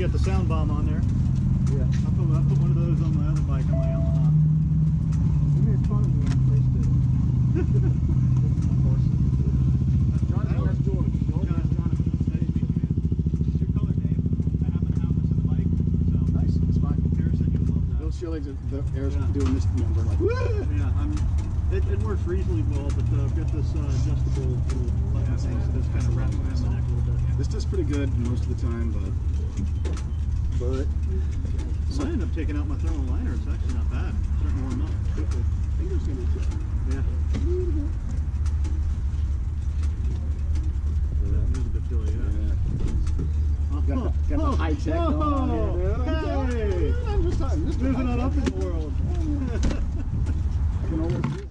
get the sound bomb on there. Yeah. I put, I put one of those on my other bike on my Yamaha. You made fun of me when I placed it. of course. Jonathan, that's George. George. Jonathan, Jonathan, meet man. What's your color, Dave? I happen to have this the bike, so. Nice, it's fine. Harrison, you would love that. Bill Schilling's the air's Yeah. doing this number like, woo! Yeah, I'm, it, it works reasonably well, but uh, I've got this uh, adjustable little button thing, so this kind of wraps around the neck a little bit. This does pretty good most of the time, but but so I ended up taking out my thermal liner. It's actually not bad. Starting to warm up. Fingers gonna be Yeah. Got the, oh, high tech oh, on oh, hey. I'm just, I'm just Moving on up in the world.